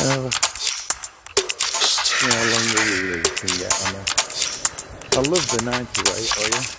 Uh, how long the can get on. I love the 90 weight, oh yeah.